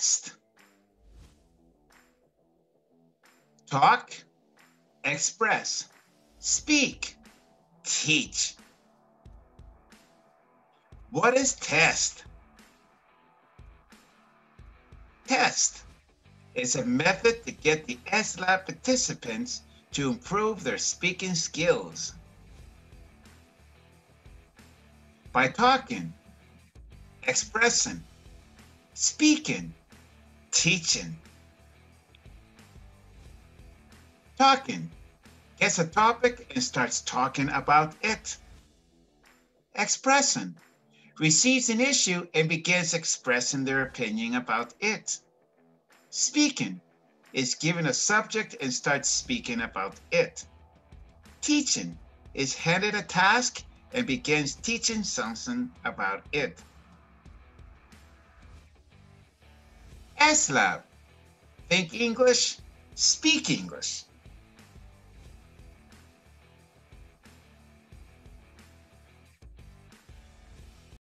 Test. Talk, express, speak, teach. What is test? Test is a method to get the SLab participants to improve their speaking skills. By talking, expressing, speaking, teaching. Talking gets a topic and starts talking about it. Expressing receives an issue and begins expressing their opinion about it. Speaking is given a subject and starts speaking about it. Teaching is handed a task and begins teaching something about it. SLab, think English, speak English.